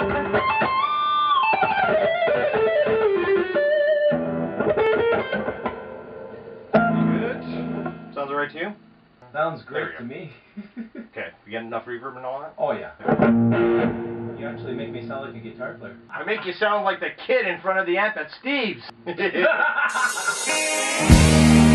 Good. Sounds alright to you? Sounds great to me. Okay. You get enough reverb and all that? oh yeah. You actually make me sound like a guitar player. I make you sound like the kid in front of the amp at Steve's.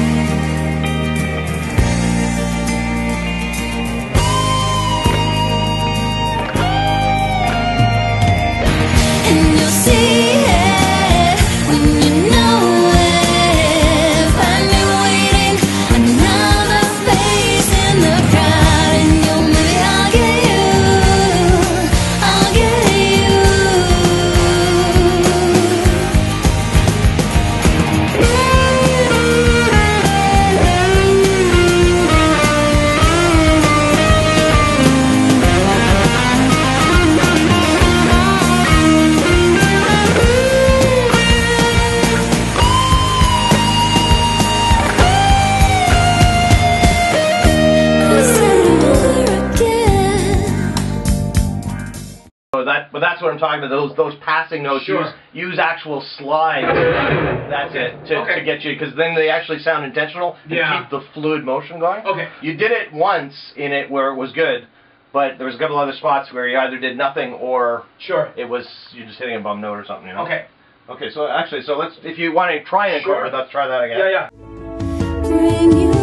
that's what I'm talking about. Those those passing notes. Sure. Use use actual slide. That's it to, Okay. to get you because then they actually sound intentional and Yeah. keep the fluid motion going. Okay. You did it once in it where it was good, but there was a couple other spots where you either did nothing or Sure. it was you're just hitting a bum note or something. You know. Okay. Okay. So actually, so let's if you want to try and Sure. incorporate, let's try that again. Yeah, yeah.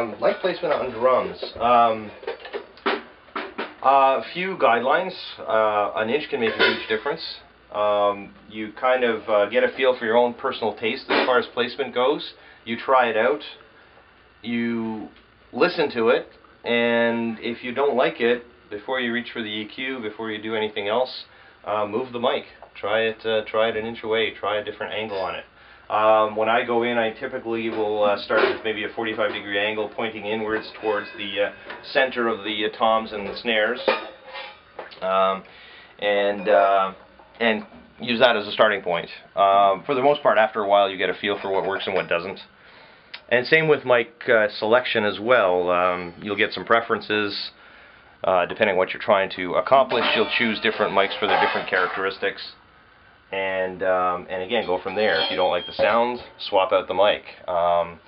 Um, light placement on drums. Um, a few guidelines. Uh, an inch can make a huge difference. Um, you kind of uh, get a feel for your own personal taste as far as placement goes. You try it out. You listen to it, and if you don't like it, before you reach for the EQ, before you do anything else, uh, move the mic. Try it. Uh, try it an inch away. Try a different angle on it. Um, when I go in, I typically will uh, start with maybe a 45 degree angle pointing inwards towards the uh, center of the uh, toms and the snares, um, and uh, and use that as a starting point. Um, for the most part, after a while, you get a feel for what works and what doesn't. And same with mic uh, selection as well. Um, you'll get some preferences. Uh, depending on what you're trying to accomplish, you'll choose different mics for their different characteristics and um, and again go from there. If you don't like the sound, swap out the mic. Um,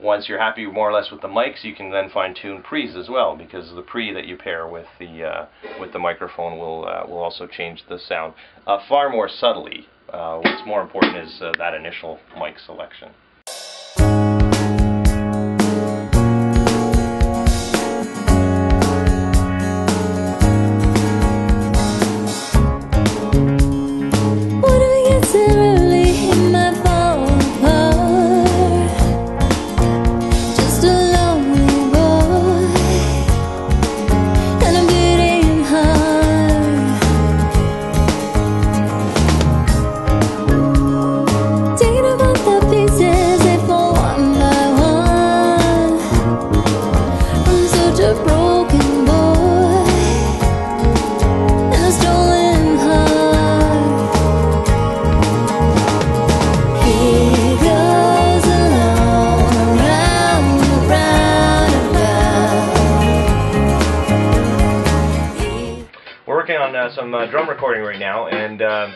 once you're happy more or less with the mics, you can then fine tune pre's as well because the pre that you pair with the uh, with the microphone will uh, will also change the sound uh, far more subtly. Uh, what's more important is uh, that initial mic selection. Uh, some uh, drum recording right now, and uh,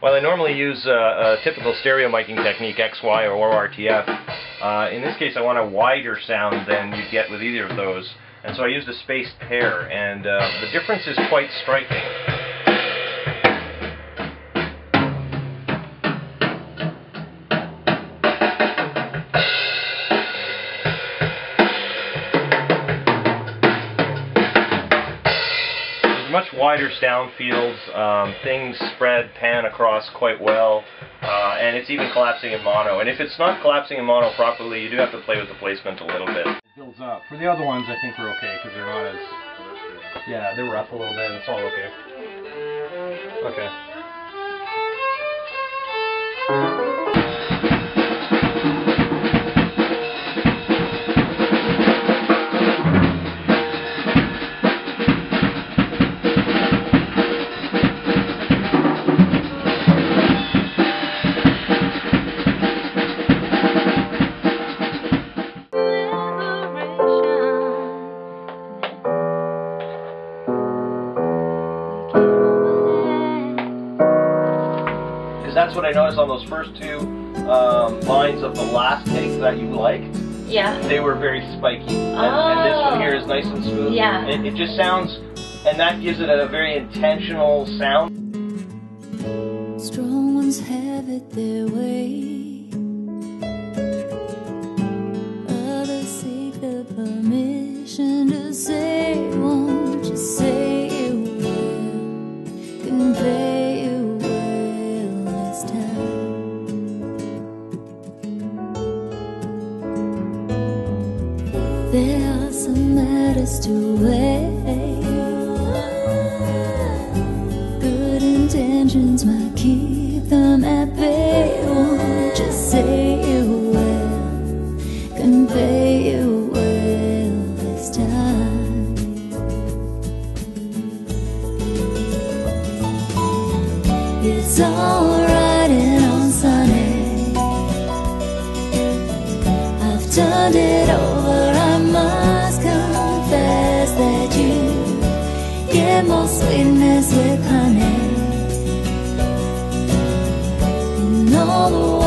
while I normally use uh, a typical stereo miking technique, XY or ORTF, uh, in this case I want a wider sound than you'd get with either of those, and so I used a spaced pair, and the difference is quite striking. Much wider sound fields, um, things spread, pan across quite well, uh, and it's even collapsing in mono. And if it's not collapsing in mono properly, you do have to play with the placement a little bit. It builds up. For the other ones, I think we're okay because they're not as. Yeah, they're rough a little bit. And it's all okay. Okay. That's what I noticed on those first two um, lines of the last take that you liked. Yeah. They were very spiky, and, and this one here is nice and smooth. Yeah. It, it just sounds, and that gives it a very intentional sound. Strong ones have it their way. There are some matters to weigh. Good intentions might keep them at turned it over, I must confess that you get more sweetness with honey. And all the